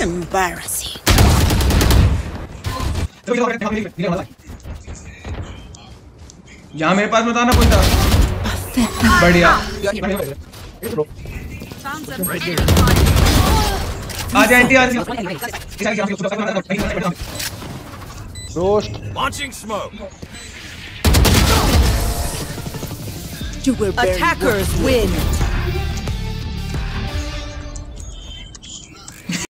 Embarrassing. यहाँ मेरे पास में कोई था बढ़िया आ जाए एंटी आ रोस्ट Launching smoke. Attackers win.